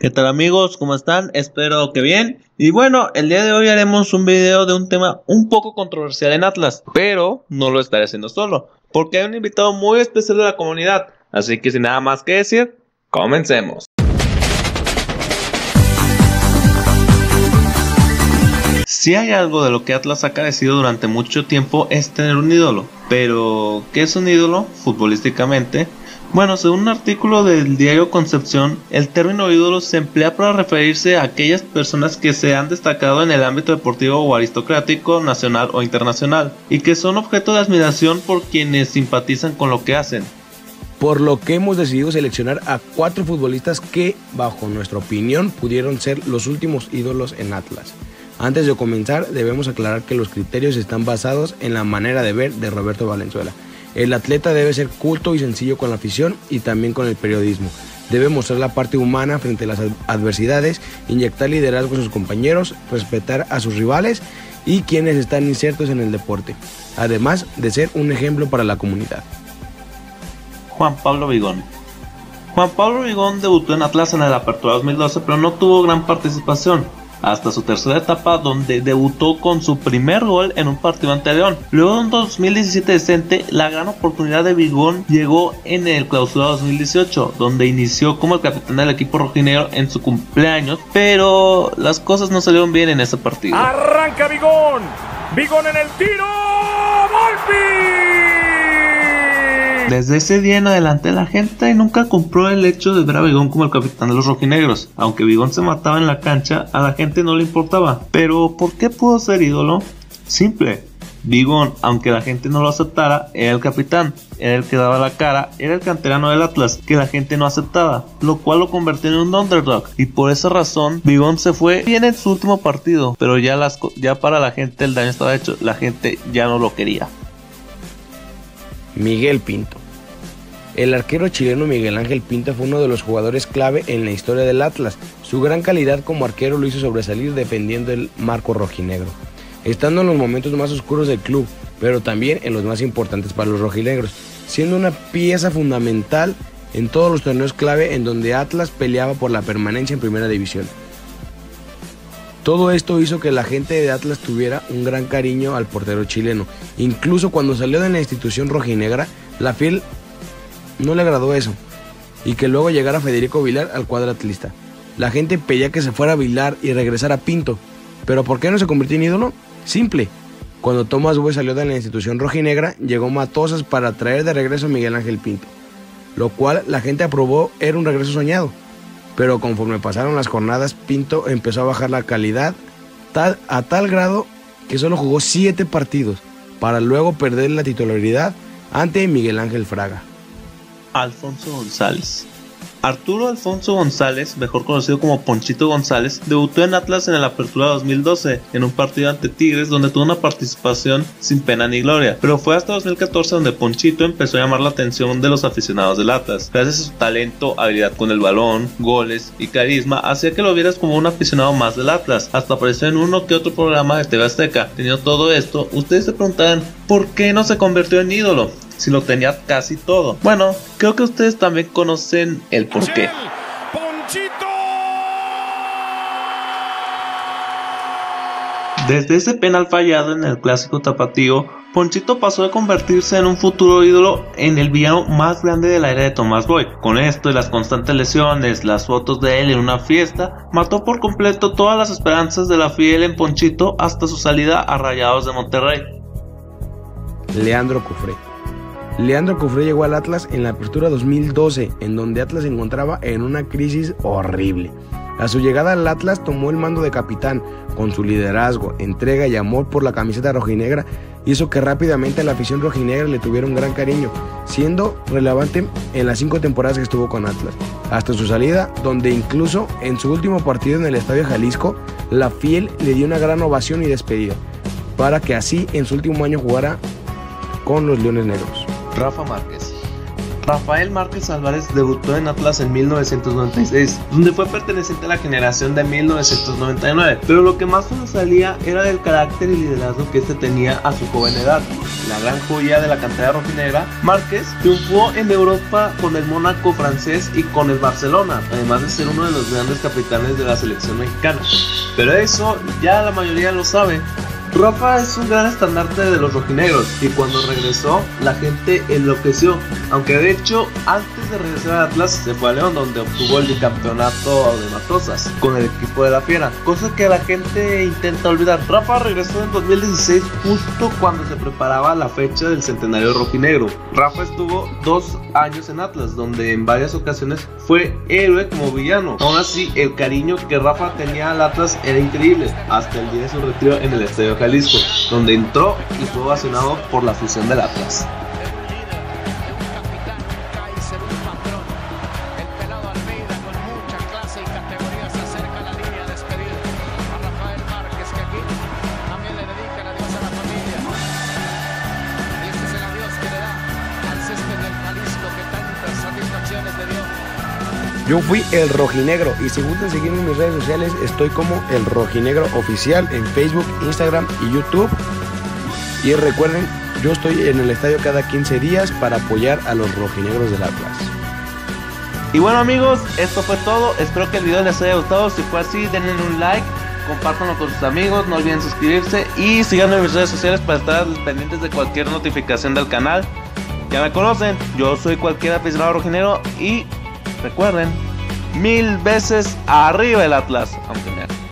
¿Qué tal amigos? ¿Cómo están? Espero que bien. Y bueno, el día de hoy haremos un video de un tema un poco controversial en Atlas, pero no lo estaré haciendo solo, porque hay un invitado muy especial de la comunidad. Así que sin nada más que decir, comencemos. Si hay algo de lo que Atlas ha carecido durante mucho tiempo es tener un ídolo. Pero, ¿qué es un ídolo futbolísticamente? Bueno, según un artículo del diario Concepción, el término ídolo se emplea para referirse a aquellas personas que se han destacado en el ámbito deportivo o aristocrático, nacional o internacional, y que son objeto de admiración por quienes simpatizan con lo que hacen. Por lo que hemos decidido seleccionar a cuatro futbolistas que, bajo nuestra opinión, pudieron ser los últimos ídolos en Atlas. Antes de comenzar, debemos aclarar que los criterios están basados en la manera de ver de Roberto Valenzuela el atleta debe ser culto y sencillo con la afición y también con el periodismo. Debe mostrar la parte humana frente a las adversidades, inyectar liderazgo a sus compañeros, respetar a sus rivales y quienes están insertos en el deporte, además de ser un ejemplo para la comunidad. Juan Pablo Vigón Juan Pablo Vigón debutó en Atlas en la Apertura 2012 pero no tuvo gran participación hasta su tercera etapa donde debutó con su primer gol en un partido ante León. Luego en 2017 decente, la gran oportunidad de Bigón llegó en el clausura 2018, donde inició como el capitán del equipo rojinegro en su cumpleaños, pero las cosas no salieron bien en ese partido. Arranca Bigón, Bigón en el tiro, ¡Volpi! Desde ese día en adelante la gente nunca compró el hecho de ver a Bigón como el capitán de los rojinegros. Aunque Bigón se mataba en la cancha, a la gente no le importaba. Pero ¿por qué pudo ser ídolo? Simple. Bigón, aunque la gente no lo aceptara, era el capitán, era el que daba la cara, era el canterano del Atlas, que la gente no aceptaba, lo cual lo convirtió en un underdog. Y por esa razón, Bigón se fue bien en su último partido, pero ya, para la gente el daño estaba hecho, la gente ya no lo quería. Miguel Pinto. El arquero chileno Miguel Ángel Pinto fue uno de los jugadores clave en la historia del Atlas. Su gran calidad como arquero lo hizo sobresalir defendiendo el marco rojinegro, estando en los momentos más oscuros del club, pero también en los más importantes para los rojinegros, siendo una pieza fundamental en todos los torneos clave en donde Atlas peleaba por la permanencia en primera división. Todo esto hizo que la gente de Atlas tuviera un gran cariño al portero chileno. Incluso cuando salió de la institución rojinegra, la fiel no le agradó eso. Y que luego llegara Federico Vilar al cuadro atlista. La gente pedía que se fuera a Vilar y regresara a Pinto. Pero ¿por qué no se convirtió en ídolo? Simple. Cuando Tomás Bue salió de la institución rojinegra, llegó Matosas para traer de regreso a Miguel Ángel Pinto. Lo cual la gente aprobó era un regreso soñado pero conforme pasaron las jornadas, Pinto empezó a bajar la calidad a tal grado que solo jugó 7 partidos para luego perder la titularidad ante Miguel Ángel Fraga. Alfonso González Arturo Alfonso González, mejor conocido como Ponchito González, debutó en Atlas en la Apertura 2012 en un partido ante Tigres donde tuvo una participación sin pena ni gloria, pero fue hasta 2014 donde Ponchito empezó a llamar la atención de los aficionados del Atlas. Gracias a su talento, habilidad con el balón, goles y carisma, hacía que lo vieras como un aficionado más del Atlas. Hasta apareció en uno que otro programa de TV Azteca. Teniendo todo esto, ustedes se preguntarán por qué no se convirtió en ídolo si lo tenía casi todo. Bueno, creo que ustedes también conocen el porqué. Desde ese penal fallado en el clásico tapatío, Ponchito pasó a convertirse en un futuro ídolo en el villano más grande de la era de Tomás Boy. Con esto y las constantes lesiones, las fotos de él en una fiesta, mató por completo todas las esperanzas de la fiel en Ponchito hasta su salida a Rayados de Monterrey. Leandro Cufré Leandro Cufré llegó al Atlas en la apertura 2012, en donde Atlas se encontraba en una crisis horrible. A su llegada al Atlas tomó el mando de capitán, con su liderazgo, entrega y amor por la camiseta rojinegra, hizo que rápidamente la afición rojinegra le tuviera un gran cariño, siendo relevante en las cinco temporadas que estuvo con Atlas, hasta su salida, donde incluso en su último partido en el Estadio Jalisco, la Fiel le dio una gran ovación y despedida, para que así en su último año jugara con los Leones Negros. Rafa Márquez. Rafael Márquez Álvarez debutó en Atlas en 1996, donde fue perteneciente a la generación de 1999, pero lo que más sobresalía era el carácter y liderazgo que este tenía a su joven edad. La gran joya de la cantera rojinegra, Márquez triunfó en Europa con el Mónaco francés y con el Barcelona, además de ser uno de los grandes capitanes de la selección mexicana. Pero eso ya la mayoría lo sabe, Rafa es un gran estandarte de los rojinegros y cuando regresó la gente enloqueció, aunque de hecho antes de regresar a Atlas se fue a León donde obtuvo el bicampeonato de Matosas con el equipo de la Fiera, cosa que la gente intenta olvidar. Rafa regresó en 2016 justo cuando se preparaba la fecha del centenario rojinegro. Rafa estuvo dos años en Atlas donde en varias ocasiones fue héroe como villano. Aún así el cariño que Rafa tenía al Atlas era increíble hasta el día de su retiro en el Estadio Jalisco, donde entró y fue ovacionado por la fusión del Atlas. Yo fui el rojinegro y si gustan seguirme en mis redes sociales estoy como el rojinegro oficial en Facebook, Instagram y YouTube. Y recuerden, yo estoy en el estadio cada 15 días para apoyar a los rojinegros del Atlas. Y bueno amigos, esto fue todo. Espero que el video les haya gustado. Si fue así, denle un like, compártanlo con sus amigos, no olviden suscribirse y síganme en mis redes sociales para estar pendientes de cualquier notificación del canal. Ya me conocen, yo soy cualquier aficionado rojinegro y Recuerden, mil veces arriba el Atlas, aunque me